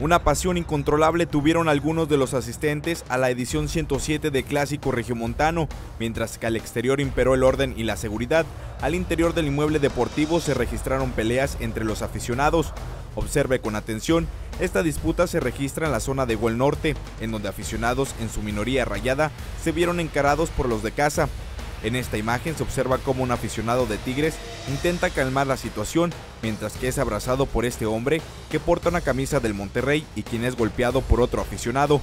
Una pasión incontrolable tuvieron algunos de los asistentes a la edición 107 de Clásico Regiomontano, mientras que al exterior imperó el orden y la seguridad. Al interior del inmueble deportivo se registraron peleas entre los aficionados. Observe con atención, esta disputa se registra en la zona de Gol Norte, en donde aficionados, en su minoría rayada, se vieron encarados por los de casa. En esta imagen se observa cómo un aficionado de Tigres intenta calmar la situación, mientras que es abrazado por este hombre que porta una camisa del Monterrey y quien es golpeado por otro aficionado.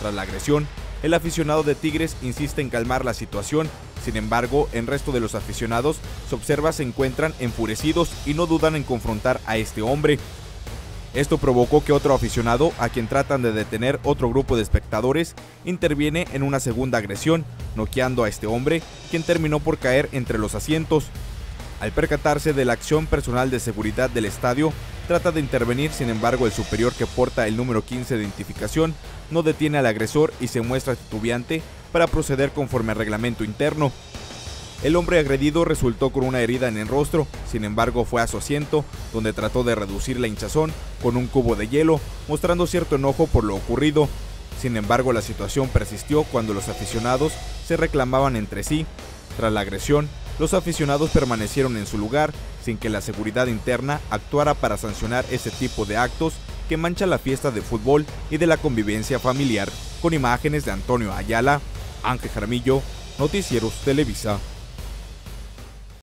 Tras la agresión, el aficionado de Tigres insiste en calmar la situación, sin embargo, el resto de los aficionados se observa se encuentran enfurecidos y no dudan en confrontar a este hombre. Esto provocó que otro aficionado, a quien tratan de detener otro grupo de espectadores, interviene en una segunda agresión, noqueando a este hombre, quien terminó por caer entre los asientos. Al percatarse de la acción personal de seguridad del estadio, trata de intervenir, sin embargo el superior que porta el número 15 de identificación no detiene al agresor y se muestra titubeante para proceder conforme al reglamento interno. El hombre agredido resultó con una herida en el rostro, sin embargo fue a su asiento, donde trató de reducir la hinchazón con un cubo de hielo, mostrando cierto enojo por lo ocurrido. Sin embargo, la situación persistió cuando los aficionados se reclamaban entre sí. Tras la agresión, los aficionados permanecieron en su lugar sin que la seguridad interna actuara para sancionar ese tipo de actos que mancha la fiesta de fútbol y de la convivencia familiar. Con imágenes de Antonio Ayala, Ángel Jaramillo, Noticieros Televisa.